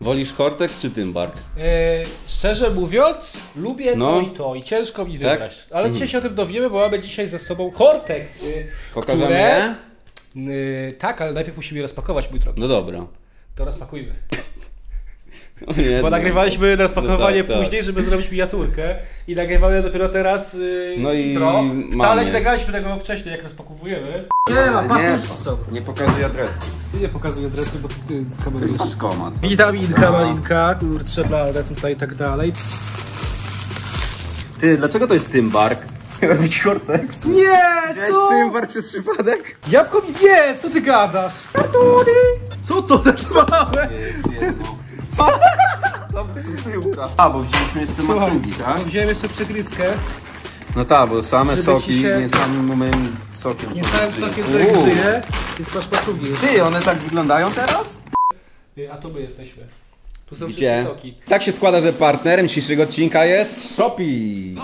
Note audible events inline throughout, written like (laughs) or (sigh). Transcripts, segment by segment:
Wolisz Cortex czy Tymbark? E, szczerze mówiąc, lubię No. to i to i ciężko mi Tak? wybrać. Ale dzisiaj się o tym dowiemy, bo mamy dzisiaj ze sobą Cortex. y, Pokażemy które... je? y, tak, ale najpierw musimy je rozpakować, mój drogi. No dobra. To rozpakujmy. Jezu. Bo nagrywaliśmy rozpakowanie No tak, tak. później, żeby zrobić miniaturkę i nagrywamy dopiero teraz y, No i intro. Wcale mamy. nie nagraliśmy tego wcześniej, jak rozpakowujemy. Nie, Nie ma, nie. papuszki są. Nie pokazuję adresu. Ty nie pokazuj adresy, bo ty To jest kamerujesz. paczkomat. Witaminka, malinka, kurczę, blade tutaj i tak dalej. Ty, dlaczego to jest Tymbark? Robić (laughs) Cortex? Nie, Wziąłeś Tymbark przez przypadek? Jabłko mi wie, co ty gadasz? Co to tak małe? Jest jedno. To przesyłka. A, bo wzięliśmy jeszcze maczugi, tak? Wziąłem jeszcze przegryzkę. No tak, bo same Żeby soki ci się- nie samym moim sokiem. Nie są samym żyje. sokiem Uuu. człowiek żyje, więc masz paczugi. Ty, one tak wyglądają teraz? A tu my jesteśmy. Tu są Gdzie? wszystkie soki. Tak się składa, że partnerem dzisiejszego odcinka jest Shopee.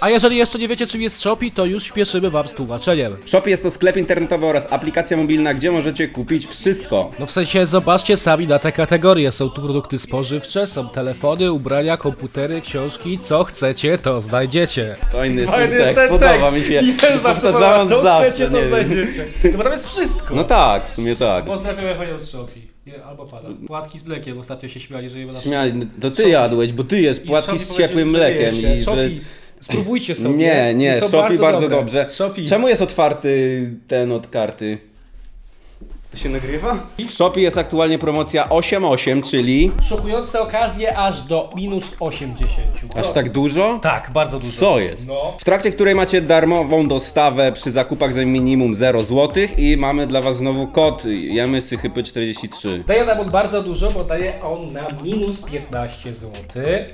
A jeżeli jeszcze nie wiecie czym jest Shopee, to już śpieszymy wam z tłumaczeniem. Shopee jest to sklep internetowy oraz aplikacja mobilna, gdzie możecie kupić wszystko. No w sensie zobaczcie sami na te kategorie. Są tu produkty spożywcze, są telefony, ubrania, komputery, książki. Co chcecie, to znajdziecie. Fajny jest Fajny ten jest tekst, ten podoba tekst. mi się. I ten zawsze Powtarzałem podoba. Co zawsze, chcecie, to nie wiem. znajdziecie. No bo tam jest wszystko. No tak, w sumie tak. Pozdrawiamy panią z Shopee. Nie, Albo pana. Płatki z mlekiem. Ostatnio się śmiali, że jemy na Śmiali, to ty Shopee. jadłeś, bo ty jesz płatki z ciepłym mlekiem i że... Spróbujcie sobie. Nie, nie, Shopee bardzo, dobre. dobrze. Czemu jest otwarty ten od karty? To się nagrywa? W Shopee jest aktualnie promocja 8.8, czyli... Szokujące okazje aż do minus 80. Aż tak dużo? Tak, bardzo dużo. Co jest? No. W trakcie której macie darmową dostawę przy zakupach za minimum 0 zł i mamy dla was znowu kod jemy sychypy 43 Daje nam on bardzo dużo, bo daje on na minus 15 zł.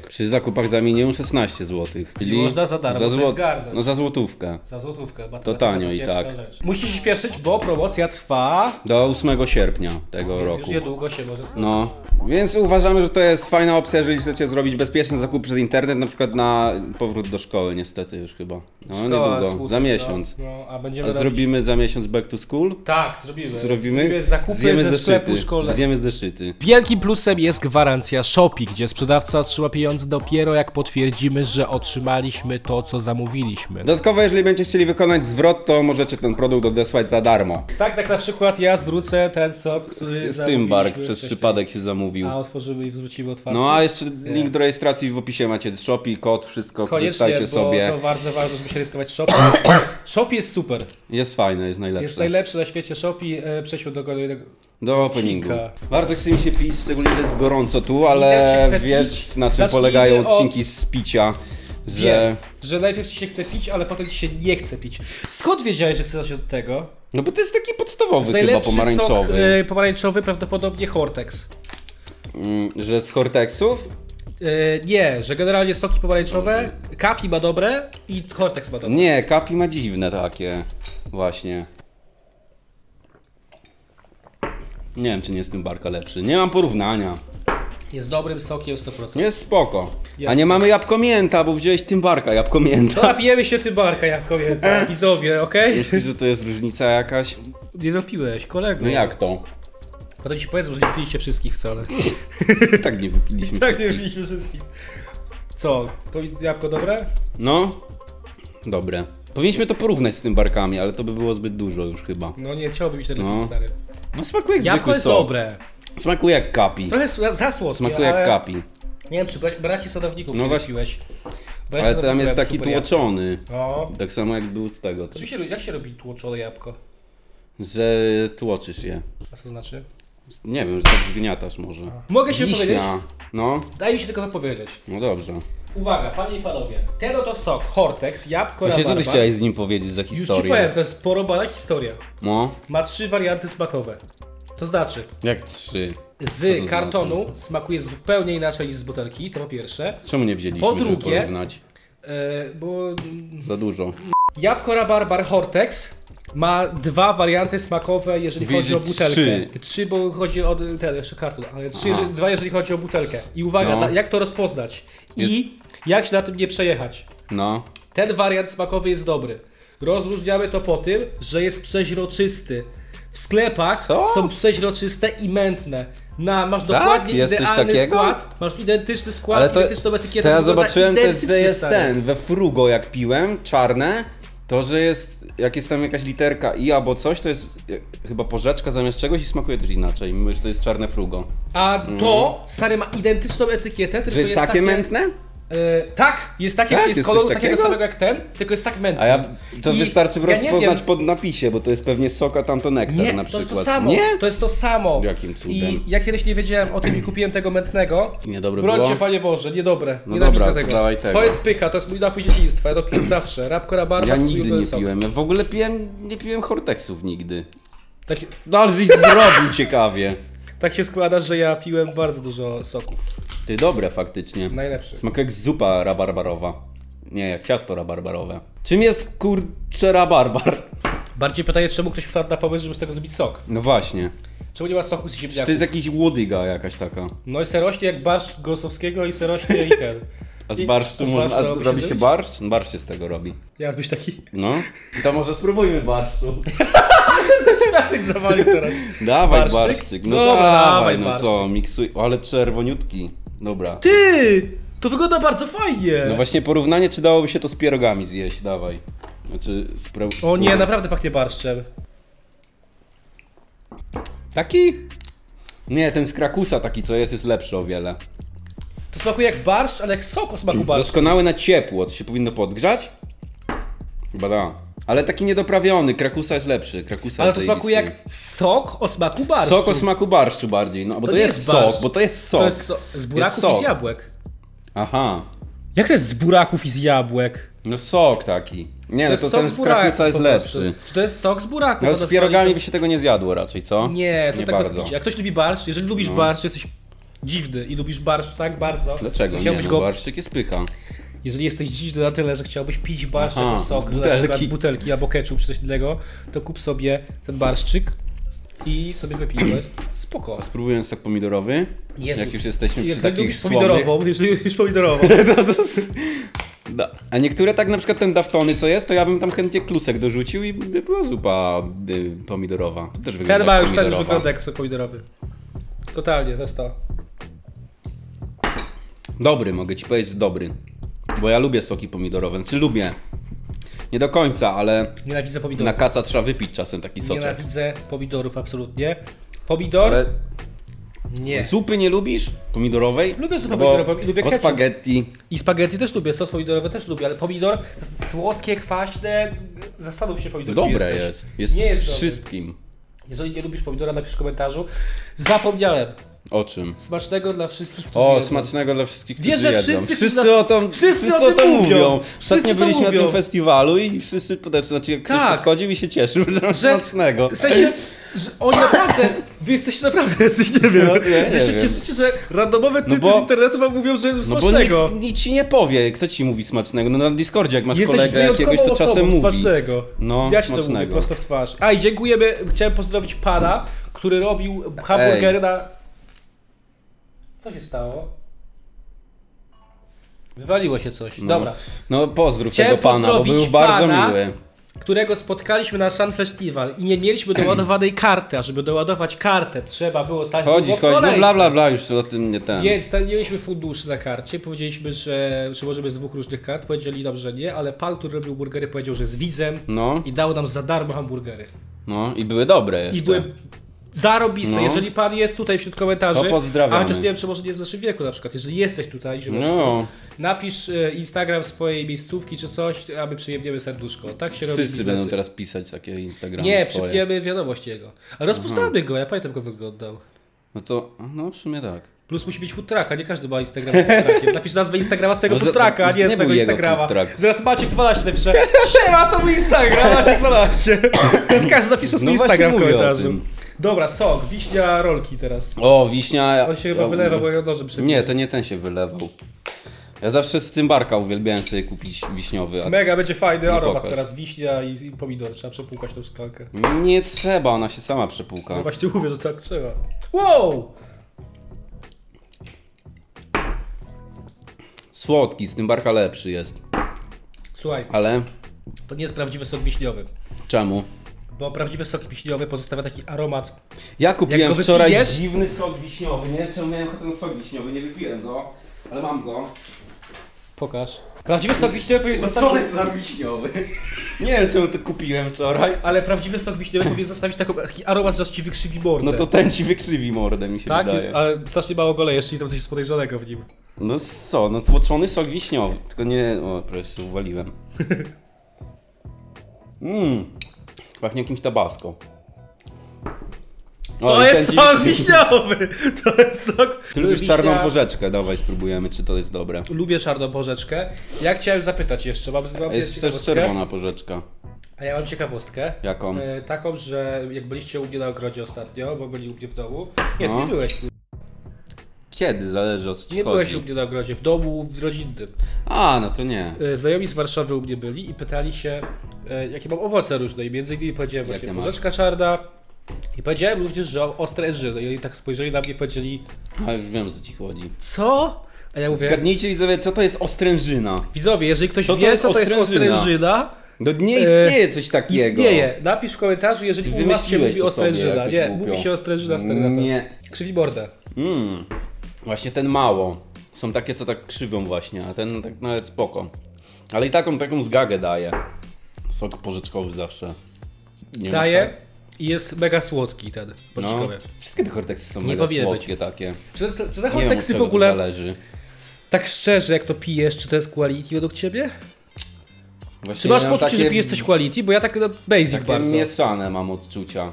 Przy zakupach za minimum 16 zł. Czyli można za darmo coś zgarnąć. No za złotówkę. Za złotówkę. bo To tanio i tak. Rzecz. Musisz się śpieszyć, bo promocja trwa. Do 8 sierpnia tego Więc roku. już niedługo się może skończyć. No, więc uważamy, że to jest fajna opcja, jeżeli chcecie zrobić bezpieczny zakup przez internet, na przykład na powrót do szkoły, niestety już chyba. No, Szkoła, niedługo, smutek, za miesiąc. No, no, a będziemy A robić... zrobimy za miesiąc back to school? Tak, zrobimy. Zrobimy? zakupy Zjemy ze sklepu zeszyty. szkolnego. Zjemy zeszyty. Wielkim plusem jest gwarancja Shopee, gdzie sprzedawca otrzyma pieniądze dopiero jak potwierdzimy, że otrzymaliśmy to, co zamówiliśmy. Dodatkowo, jeżeli będziecie chcieli wykonać zwrot, to możecie ten produkt odesłać za darmo. Tak, tak na przykład ja zwrócę ten sok, który Z tym bark zamówiliśmy przez wcześniej. przypadek się zamówił. A otworzymy i zwrócimy otwarcie. No a jeszcze link do rejestracji w opisie macie Shopee, kod, wszystko, Koniecznie, korzystajcie sobie. to bardzo ważne, żeby się rejestrować w Shopee. (coughs) Shop jest super. Jest fajne, jest najlepsze. Jest najlepszy na świecie Shopee. E, Przejdźmy do kolejnego. Do openingu. Bardzo chce mi się pić, szczególnie, że jest gorąco tu, ale wiesz pić. na czym Zacznijmy polegają od- odcinki z picia, że... Wiem, że najpierw ci się chce pić, ale potem ci się nie chce pić. Skąd wiedziałeś, że chcesz od tego? No bo to jest taki podstawowy chyba, pomarańczowy. sok e, pomarańczowy, prawdopodobnie Hortex. Mm, że z Hortexów? E, nie, że generalnie soki pomarańczowe, Kapi ma dobre i Hortex ma dobre. Nie, Kapi ma dziwne takie. Właśnie. Nie wiem, czy nie jest tym barka lepszy. Nie mam porównania. Jest dobrym sokiem 100%. Jest spoko. A nie mamy jabłko mięta, bo wziąłeś tym barka jabłko To mięta. napijemy się ty barka, jak kobieta. (laughs) Widzowie, okej? Myślisz, że to jest różnica jakaś? Nie dopiłeś, kolego. No jak to? Potem ci powiedzą, że nie piliście wszystkich wcale. (laughs) Tak nie wypiliśmy tak, nie wszystkich. piliśmy wszystkich. Co? To jabłko dobre? No, dobre. Powinniśmy to porównać z tym barkami, ale to by było zbyt dużo już chyba. No nie, chciałbym iść ten No. no. stary. No smakuje jak Jabłko jest sok. dobre. Smakuje jak kapi. Trochę za słodkie, Smakuje ale... jak kapi. Nie wiem, czy bra- braci sadowników No no właśnie. piłeś. Ale tam jest taki tłoczony. No. Tak samo jak był z tego. To, Czym się, jak się robi tłoczone jabłko? że tłoczysz je. A co to znaczy? Nie wiem, że tak zgniatasz może. Mogę się Wiśnia. powiedzieć? No, Daj mi się tylko wypowiedzieć. no dobrze. Uwaga, panie i panowie. Ten oto sok, Hortex, jabłko Właśnie co ty chciałeś z nim powiedzieć za Już ci historię? powiem, to jest porobana historia. No, Ma trzy warianty smakowe. To znaczy, jak trzy. Z kartonu smakuje zupełnie inaczej niż z butelki, to po pierwsze. Czemu nie wzięliśmy, Po drugie- porównać? E, bo Za dużo. jabłko rabarbar Hortex ma dwa warianty smakowe, jeżeli chodzi o butelkę. trzy. Trzy, bo chodzi o ten jeszcze karton, ale trzy, jeżeli, dwa, jeżeli chodzi o butelkę. I uwaga, No. ta, jak to rozpoznać? I jak się na tym nie przejechać. No, Ten wariant smakowy jest dobry. Rozróżniamy to po tym, że jest przeźroczysty. W sklepach Co? są przeźroczyste i mętne. Na, masz Tak? dokładnie Jest coś idealny takiego? skład, masz identyczny skład, Ale to, identyczną etykietę. to ja wygląda zobaczyłem też, że jest stary. ten, we frugo jak piłem, czarne, to, że jest, jak jest tam jakaś literka i albo coś, to jest e, chyba porzeczka zamiast czegoś i smakuje też inaczej, mimo że to jest czarne frugo. A to, stary, ma identyczną etykietę, tylko Że jest, takie, mętne? E, tak, jest takie, Tak? jest, Jest kolor coś takiego takiego? samego jak ten, tylko jest tak mętny. A ja, to I wystarczy ja prostu nie poznać wiem- po napisie, bo to jest pewnie sok, a tamto nektar Nie, na to przykład. jest to samo. Nie? To jest to samo. Jakim cudem? I ja kiedyś nie wiedziałem o tym i kupiłem tego mętnego. Niedobre Brońcie, było? Panie Boże, niedobre. No Nienawidzę dobra, to tego. dawaj tego. To jest pycha, to jest mój napój dzieciństwa. Ja to piłem zawsze. Rabko rabarba. Ja to nigdy nie piłem, ja w ogóle piłem, nie piłem Hortexów nigdy. Tak, No ale zrobił ciekawie. Tak się składa, że ja piłem bardzo dużo soków. Ty, dobre faktycznie. Najlepszy. Smakuje jak zupa rabarbarowa. Nie, jak ciasto rabarbarowe. Czym jest kurcze rabarbar? Bardziej pytanie, czemu ktoś wpadł na pomysł, żeby z tego zrobić sok? No właśnie. Czemu nie ma soku z Czy ziemniaków? to jest jakiś łodyga jakaś taka? No i se rośnie jak barszcz Gosowskiego i se rośnie i ten. (laughs) A z barszczu można, a robi się robi się barszcz? No, Barszcz się z tego robi. Jadłbyś taki... No. To może spróbujmy barszczu. Klasyk zawalił teraz. Dawaj Barszczyk? barszczyk. No Dobra, dawaj, dawaj no barszczyk. co, miksuj. O, ale czerwoniutki. Dobra. Ty! To wygląda bardzo fajnie! No właśnie porównanie, czy dałoby się to z pierogami zjeść, dawaj. Znaczy, spró- O nie, naprawdę pachnie barszczem. Taki? Nie, ten z Krakusa taki co jest, jest lepszy o wiele. To smakuje jak barszcz, ale jak sok o smaku barszczu. Doskonały na ciepło, to się powinno podgrzać? Chyba da. Ale taki niedoprawiony, Krakusa jest lepszy. Krakusa Ale to jest smakuje jak sok o smaku barszczu. Sok o smaku barszczu bardziej, no bo to, nie jest, jest sok, bo to jest sok. To jest so z buraków sok. i z jabłek. Aha. Jak to jest z buraków i z jabłek? No sok taki. Nie, To no jest to ten z Krakusa jest lepszy. Czy to jest sok z buraków? No z to pierogami smakuje- by się tego nie zjadło raczej, co? Nie, to nie tak bardzo. robicie. Jak ktoś lubi barszcz, jeżeli lubisz barszcz, jesteś dziwny i lubisz barszcz tak bardzo, Dlaczego? Nie, no, go barszczyk jest pycha. Jeżeli jesteś dziwny na tyle, że chciałbyś pić barszcz Aha, jako z sok, przykład butelki. z butelki albo ketchup czy coś innego, to kup sobie ten barszczyk i sobie wypij, to jest spoko. Spróbuję sok pomidorowy. Jezus. Jak już jesteśmy przy takich (laughs) lubisz pomidorową, jeżeli lubisz pomidorową. A niektóre tak na przykład ten daftony co jest, to ja bym tam chętnie klusek dorzucił i by była zupa y, pomidorowa. To też wygląda ten ma już, ten już pomidorowa. wygląda jak sok pomidorowy. Totalnie, to jest to. Dobry, mogę ci powiedzieć, dobry. Bo ja lubię soki pomidorowe. Znaczy lubię. Nie do końca, ale Nienawidzę na pomidorów. kaca trzeba wypić czasem taki soczek. Nienawidzę pomidorów, absolutnie. Pomidor? Ale Nie. zupy nie lubisz? Pomidorowej? Lubię zupę Albo- pomidorową i lubię ketchup. spaghetti. I spaghetti też lubię, sos pomidorowy też lubię, ale pomidor to jest słodkie, kwaśne. Zastanów się pomidor, Dobre jesteś. jest. Jest, Nie jest dobry. wszystkim. Jeżeli nie lubisz pomidora, napisz w komentarzu. Zapomniałem. O czym? Smacznego dla wszystkich, którzy O, jedzą. smacznego dla wszystkich, którzy Wiesz, że jedzą. wszyscy, wszyscy o to, wszyscy o tym mówią. Wszyscy Ostatnio to byliśmy na mówią. tym festiwalu i wszyscy podeszli, znaczy ktoś Tak. podchodził i się cieszył, że, Że- smacznego. W sensie, że oni naprawdę, wy jesteście naprawdę jacyś, nie wiem, No, nie, wy nie się wiem. cieszycie, że randomowe typy bo- z internetu wam mówią, że No bo smacznego. nikt, nikt ci nie powie, kto ci mówi smacznego. No na Discordzie jak masz Jesteś kolegę jakiegoś, wyjątkową to czasem osobą mówi. smacznego. No, ja ci to mówię smacznego. prosto w twarz. A i dziękujemy, chciałem pozdrowić pana, który robił hamburgery na... Co się stało? Wywaliło się coś. No. Dobra. No pozdrów Chciałem tego pana, bo był bardzo pana. miły. Którego spotkaliśmy na Sun Festival i nie mieliśmy doładowanej karty, a żeby doładować kartę trzeba było stać Chodzi, długo w chodzi, no bla bla bla, już o tym nie ten. Więc nie mieliśmy funduszy na karcie, powiedzieliśmy, że, że możemy z dwóch różnych kart, powiedzieli nam, że nie, ale pan, który robił burgery powiedział, że z widzem No, i dał nam za darmo hamburgery. no i były dobre jeszcze. I były zarobiste. No. Jeżeli pan jest tutaj wśród komentarzy, a chociaż nie wiem, czy może nie jest w naszym wieku na przykład, jeżeli jesteś tutaj, ziomeczku, No, napisz e, Instagram swojej miejscówki czy coś, a my przyjemniemy serduszko. Tak się robi wszyscy będą teraz pisać takie Instagramy Nie, swoje. przypniemy wiadomość jego. Ale rozpoznamy go, ja pamiętam, go wyglądał. No to, no w sumie tak. Plus musi być food trucka, nie każdy ma Instagrama food truckiem. (laughs) Napisz nazwę Instagrama swojego trucka, a nie nie swojego Instagrama. Zaraz Maciek 12 napisze, siema (laughs) to mój Instagram, Maciek 12. Teraz każdy napisze swój No Instagram w Dobra, sok, wiśnia, rolki teraz. O, wiśnia. On się chyba o, wylewa, bo ja nożem przebiję. Nie, to nie ten się wylewał. Ja zawsze z tym barka uwielbiałem sobie kupić wiśniowy, Mega będzie fajny aromat teraz, wiśnia i, i pomidor. Trzeba przepłukać tą szklankę. nie trzeba, ona się sama przepłuka. No właśnie mówię, że tak trzeba. Wow! Słodki, z tym barka lepszy jest. Słuchaj, Ale to nie jest prawdziwy sok wiśniowy. czemu? Bo prawdziwy sok wiśniowy pozostawia taki aromat Ja kupiłem go wczoraj wypijesz? dziwny sok wiśniowy. Nie wiem, czemu miałem ochotę na sok wiśniowy, nie wypiłem go, ale mam go. Pokaż. Prawdziwy sok wiśniowy powinien Co to zostawić... jest sok wiśniowy? (laughs) Nie wiem, czemu to kupiłem wczoraj. Ale prawdziwy sok wiśniowy powinien zostawić taki aromat, że ci wykrzywi mordę. No to ten ci wykrzywi mordę, mi się Tak? wydaje. Ale strasznie mało golejesz, czyli tam coś jest podejrzanego w nim. No co, no tłoczony sok wiśniowy. Tylko nie... O, prawie się uwaliłem. Mmm. (laughs) Pachnie jakimś tabasco. O, To jest sok wiśniowy! (laughs) To jest sok... Ty lubisz czarną Wiśnia- porzeczkę, dawaj spróbujemy, czy to jest dobre. Lubię czarną porzeczkę. Ja chciałem zapytać jeszcze, mam, mam jest też czerwona porzeczka. A ja mam ciekawostkę. Jaką? E, taką, że jak byliście u mnie na ogrodzie ostatnio, bo byli u mnie w domu. Nie, No. nie byłeś. Kiedy? Zależy o co ci Nie chodzi. byłeś u mnie na ogrodzie, w domu w rodzinnym. A, no to nie. E, Znajomi z Warszawy u mnie byli i pytali się, e, jakie mam owoce różne. I między innymi powiedziałem właśnie Jakie masz? porzeczka czarna. I powiedziałem również, że mam ostre eżyny. I oni tak spojrzeli na mnie i powiedzieli, A już wiem, o co ci chodzi. co? A ja mówię, Zgadnijcie widzowie, co to jest ostrężyna. widzowie, jeżeli ktoś Co to wie, jest co to jest ostrężyna? No nie E, istnieje coś takiego. istnieje. Napisz w komentarzu, jeżeli u was się mówi to ostrężyna. Nie, mówi się ostrężyna to. Nie. Krzywi mordę. Mm. Właśnie ten mało. Są takie, co tak krzywią właśnie, a ten tak nawet spoko. Ale i taką, taką zgagę daje. Sok porzeczkowy zawsze. Nie Daje muszę. i jest mega słodki ten No. porzeczkowy. Wszystkie te horteksy są Nie mega słodkie takie. Czy, czy te horteksy w ogóle, zależy. tak szczerze, jak to pijesz, czy to jest quality według ciebie? Właśnie Czy masz poczucie, że pijesz coś quality? Bo ja tak no, basic Takie bardzo. mieszane mam odczucia.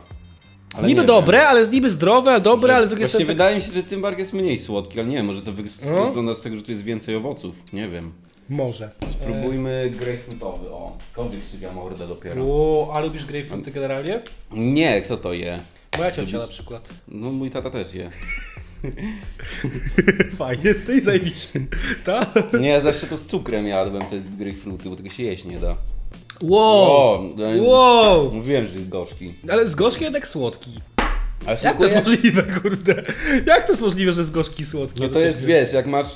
Ale Niby dobre, wiem. ale niby zdrowe, dobre, Że- ale z drugiej strony... tak- wydaje mi się, że Tymbark jest mniej słodki, ale nie, może to No. wygląda z tego, że tu jest więcej owoców. Nie wiem. Może. Spróbujmy grapefruitowy. O, to wykrzywia mordę dopiero. O, a lubisz grapefruity generalnie? Nie, kto to je? Moja ciocia Lubisz- na przykład. No mój tata też je. (laughs) Fajnie, to i zajebiście. Ta? Nie, ja zawsze to z cukrem jadłem te grapefruity, bo tego się jeść nie da. Wow! No, Wow! Mówiłem, że jest gorzki. Ale z gorzki jednak słodki. Ale Jak to jest możliwe, kurde? Jak to jest możliwe, że z gorzki słodki? No to jest, wiesz, jak masz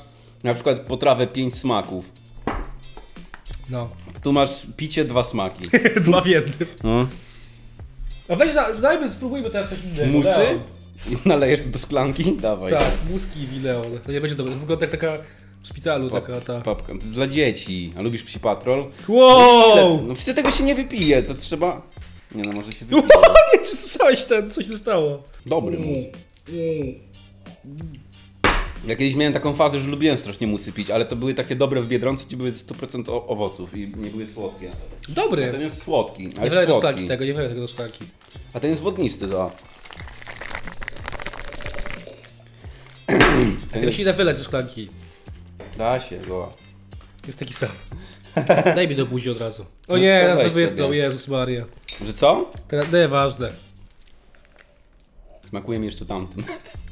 na przykład potrawę pięć smaków, No. to tu masz picie dwa smaki. (laughs) Dwa w jednym. No. A weź, za- dajmy, spróbujmy teraz coś innego. Musy? Leon. I nalejesz to do szklanki? Dawaj. Tak, muski i wileon. To nie będzie dobre. Wygląda jak taka w szpitalu, taka ta... Papka. To jest dla dzieci. A lubisz psi patrol? Wow! No wszyscy tego się nie wypije, to trzeba... Nie no, może się wypije. (laughs) Nie, czy słyszałeś ten, co się stało? Dobry mus. Ja kiedyś miałem taką fazę, że lubiłem strasznie musy pić, ale to były takie dobre w Biedronce, gdzie były 100% o- owoców i nie były słodkie. Ten Dobry. jest słodki, Nie ale do szklanki słodki. tego, nie wlej tego do szklanki. A ten jest wodnisty, za. Tego się nie wyleć ze szklanki. Da się go. Jest taki sam. (laughs) Daj mi do buzi od razu. O No nie, to raz to wytnął. Jezus Maria. Że co? Teraz, nie, ważne. Smakuje mi jeszcze tamtym.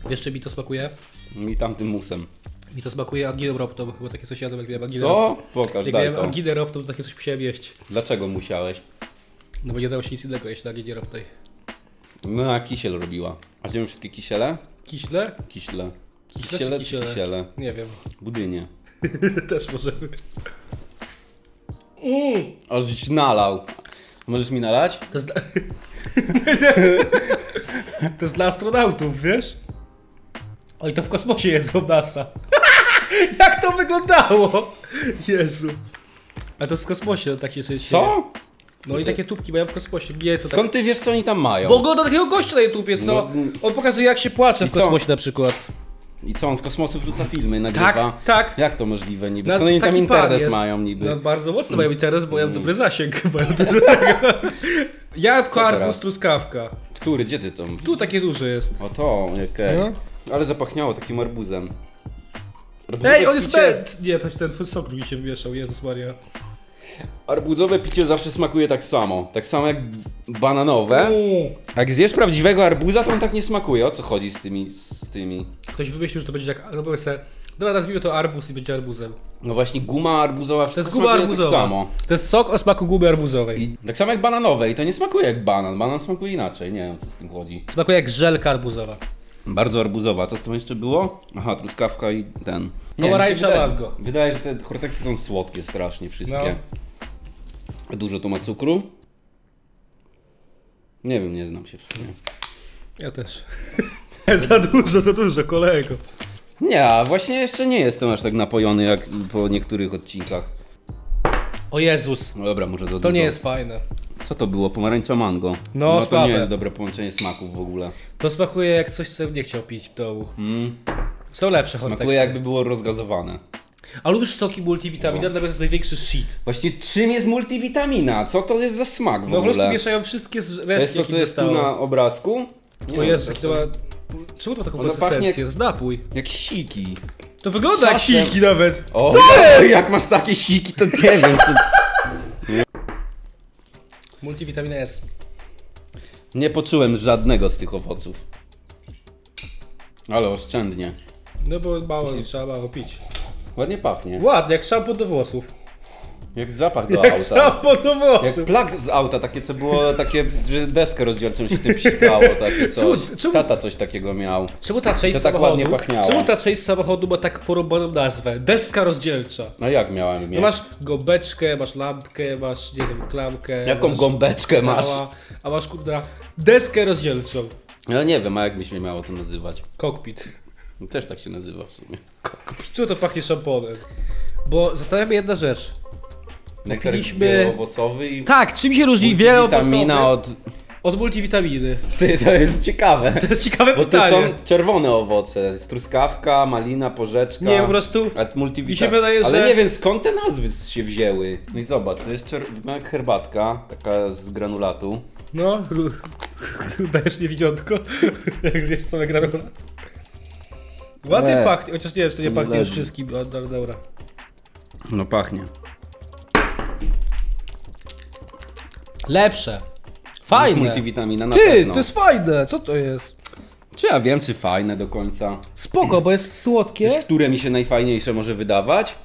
Wiesz, czy mi to smakuje? Mi tamtym musem. Mi to smakuje anginą roptą, chyba takie coś jadłem, jak miałem anginę Co? Pokaż, Jak daj miałem to. anginę roptą, to takie coś musiałem jeść. Dlaczego musiałeś? No bo nie dało się nic innego jeść na anginie roptej. No, a kisiel robiła. A gdzie wszystkie kisiele? Kiśle? Kiśle. Czy kisiele? kisiele. Nie wiem. Budynie. (laughs) Też możemy. O, że ci nalał. Możesz mi nalać? To jest dla... (laughs) to jest dla astronautów, wiesz? Oj, to w kosmosie jedzą NASA. (laughs) Jak to wyglądało? Jezu. A to jest w kosmosie, takie coś się... Co? No i takie tubki mają w kosmosie. Nie, co tak... Skąd ty wiesz, co oni tam mają? Bo ogląda takiego gościa na YouTubie, co? No, On pokazuje jak się płacze w co? kosmosie na przykład. I co, on z kosmosu wrzuca filmy, nagrywa? Tak, tak. Jak to możliwe niby? No, Skąd oni tam internet jest. mają niby? No bardzo mocno mają interes, bo mają dobry zasięg. (laughs) (laughs) Jabłko, arbuz, truskawka. Który? Gdzie ty to? Tu takie duże jest. O to, okej. No. Ale zapachniało takim arbuzem. Arbuzowe Ej, on jest picie- pet! Nie, to ten twój sok mi się wmieszał, Jezus Maria. Arbuzowe picie zawsze smakuje tak samo. Tak samo jak bananowe. Jak zjesz prawdziwego arbuza, to on tak nie smakuje. O co chodzi z tymi... z tymi? Ktoś wymyślił, że to będzie tak... Robię se... Dobra, nazwijmy to arbuz i będzie arbuzem. No właśnie guma arbuzowa To jest guba smakuje arbuzowa. tak samo. To jest sok o smaku guby arbuzowej. I tak samo jak bananowe i to nie smakuje jak banan. Banan smakuje inaczej, nie wiem co z tym chodzi. Smakuje jak żelka arbuzowa. Bardzo arbuzowa. Co to jeszcze było? Aha, truskawka i ten. Pomarańcza mi się wydaje- mango. Wydaje, że te horteksy są słodkie strasznie wszystkie. No. Dużo tu ma cukru? Nie wiem, nie znam się w sumie. Ja też. (laughs) za dużo, za dużo, kolego. Nie, a właśnie jeszcze nie jestem aż tak napojony jak po niektórych odcinkach. O Jezus. No dobra, może za To dużo. nie jest fajne. Co to było? Pomarańcza mango. No, to słabe. nie jest dobre połączenie smaków w ogóle. To smakuje jak coś, co bym nie chciał pić w domu. Mm. Są lepsze Smakuje jakby było rozgazowane. A lubisz soki multivitamina? Dla mnie to jest największy shit. Właściwie czym jest multivitamina? Co to jest za smak w No po prostu ogóle? mieszają wszystkie z- to jest resztki, to, co jest tu na obrazku? Nie O Jezu, to jaki to ma... Czemu to taką Ono konsystencję? jest napój. Jak siki. To wygląda jak Czasem- siki nawet. O, Co jest? Jak masz takie siki, to nie wiem co... (laughs) Multivitamina S. Nie poczułem żadnego z tych owoców. Ale oszczędnie. No bo mało, trzeba pić. Ładnie pachnie. Ładnie, jak szampon do włosów. Jak zapach do (laughs) Jak auta. szampon do Jak włosów. plak z auta, takie co było, takie, że deskę rozdzielczą się tym psikało, takie coś. Czemu- czemu- Tata coś takiego miał. Czemu ta część To tak samochodu... ładnie. Czemu ta część samochodu ma tak porąbaną nazwę? Deska rozdzielcza. No jak miałem mieć? No masz gąbeczkę, masz lampkę, masz, nie wiem, klamkę. Jaką masz gąbeczkę masz? A, masz, kurde, deskę rozdzielczą. Ja nie wiem, a jak byś mnie miało to nazywać? Cockpit. No, Też tak się nazywa w sumie. Czemu to pachnie szamponem? Bo zastanawia mnie jedna rzecz. Nektar Piliśmy- owocowy i Tak, czym się różni witamina od... od multivitaminy? Ty, to jest ciekawe. To jest ciekawe Bo to pytanie. są czerwone owoce. Jest truskawka, malina, porzeczka. Nie, po prostu A multivita- mi się wydaje, Ale że- nie wiem skąd te nazwy się wzięły. No i zobacz, to jest czer... wygląda jak herbatka, taka z granulatu. No, (laughs) dajesz niewidzątko, (laughs) jak zjeść same granulat. Ładnie Nie. pachnie, chociaż nie wiem, czy to nie pachnie już leży. wszystkim, ale dobra, dobra. No pachnie. Lepsze. Fajne. Multivitamina na Ty, pewno. to jest fajne, co to jest? Czy ja wiem, czy fajne do końca? Spoko, bo jest słodkie. Które mi się najfajniejsze może wydawać?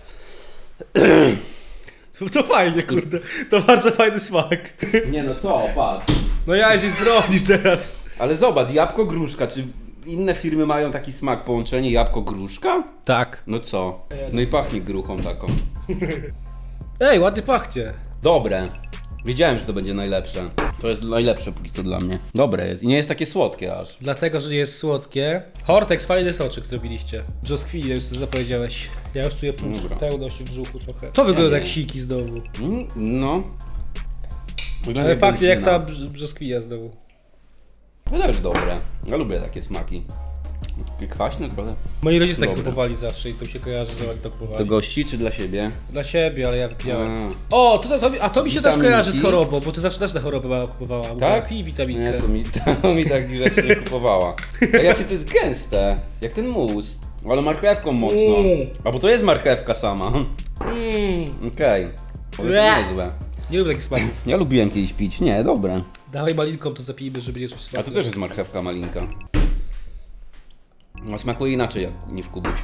(clears throat) To fajnie, kurde. To bardzo fajny smak. Nie no to, patrz. No ja się zrobił teraz. Ale zobacz, jabłko gruszka, czy inne firmy mają taki smak, połączenie jabłko gruszka? Tak. No co? No i pachnie gruchą taką. (laughs) Ej, ładnie pachnie. Dobre. Wiedziałem, że to będzie najlepsze. To jest najlepsze póki co dla mnie. Dobre jest i nie jest takie słodkie aż. Dlatego, że nie jest słodkie. Hortex, fajny soczek zrobiliście. Brzoskwinie, już zapowiedziałeś. Ja już czuję Dobra. pełność w brzuchu trochę. To wygląda nie. jak siki z domu. Mm, No. Wygląda Ale jak pachnie jak ta brz- brzoskwinia z domu. To też dobre. Ja lubię takie smaki. Takie kwaśne trochę. Moi rodzice tak Dobre. kupowali zawsze i to mi się kojarzy, że oni to kupowali. Do gości czy dla siebie? Dla siebie, ale ja wypijałem. A. O, to, to, mi- a to mi się też Witaminki? kojarzy z chorobą, bo ty zawsze też na chorobę mama kupowała. Mówiła, Tak? Nie, witaminkę. to mi, (laughs) to mi tak rzeczy nie kupowała. A jakie to jest gęste. Jak ten mus. Ale marchewką mocno. Mm. A bo to jest marchewka sama. Mm, Okej. Okay. Ble. niezłe. nie lubię takich smaków. Ja lubiłem kiedyś pić. Nie, dobre. Dawaj malinką to zapijmy, żeby nie czuć A to też jest marchewka malinka. No smakuje inaczej jak, niż kubuś.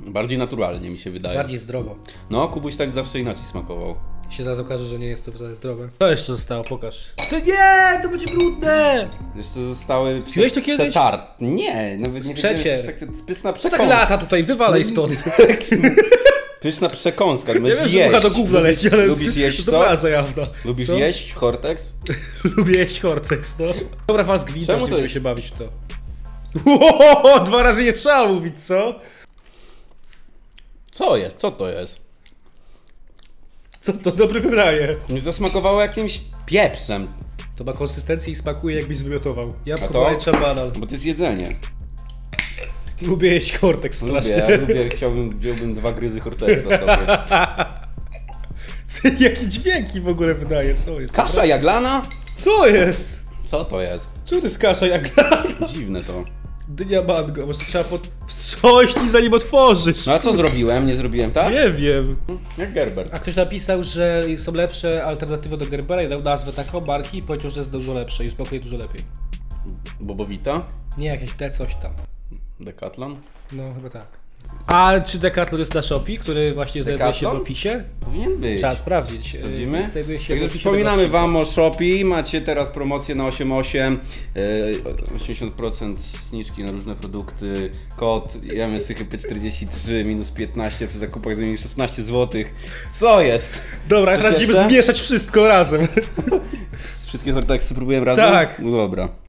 Bardziej naturalnie mi się wydaje. Bardziej zdrowo. No, kubuś tak zawsze inaczej smakował. się zaraz okaże, że nie jest to wcale zdrowe. Co jeszcze zostało? Pokaż. To nie, to będzie brudne! Jeszcze zostały prze, Piłeś to kiedyś? przetart. Nie, nawet nie Przecier. wiedziałem, że to jest pyszna Co tak lata tutaj? Wywalaj stąd. (laughs) Pyszna przekąska, Ja będziesz wiem, że jeść. mucha do gówna lubisz, leci, ale lubisz jeść to sok? dobra zajawna. Lubisz Co? jeść Hortex? (laughs) Lubię jeść Hortex, no. Dobra, was gwinta, Czemu to jest- się bawić to. Ło, dwa razy nie trzeba mówić, co? Co jest? Co to jest? Co to dobre wybranie. Mi zasmakowało jakimś pieprzem, To ma konsystencję i smakuje jakbyś zwymiotował. Jabłko, to? pomarańcza, banan. bo to jest jedzenie. Lubię jeść strasznie. Lubię, ja lubię, chciałbym, wziąłbym dwa gryzy Hortexa sobie. (laughs) Jakie dźwięki w ogóle wydaje, co jest? Kasza jaglana? Co jest? Co to jest? Czemu to jest kasza jak (laughs) Dziwne to. Dynia mango? Może trzeba pod... wstrząśnij zanim otworzysz. No a co zrobiłem? Nie zrobiłem tak? Nie wiem. Jak Gerber. A ktoś napisał, że są lepsze alternatywy do Gerbera i dał nazwę taką marki i powiedział, że jest dużo lepsze i smakuje dużo lepiej. Bobowita? Nie, jakieś te coś tam. Decathlon? No, chyba tak. A czy Decathlon jest na Shopee, który właśnie znajduje się w Decathlon? opisie? Powinien być. Trzeba sprawdzić. Sprawdzimy? Yy, Znajduje się Także przypominamy Wam o Shopee. Macie teraz promocję na 8.8. e, 80% zniżki na różne produkty. Kod jamy sychypy 43 minus 15 przy zakupach zamieni 16 zł. Co jest? Dobra, Coś teraz będziemy zmieszać wszystko razem. (laughs) Wszystkie Hortexy próbujemy razem? Tak. No dobra.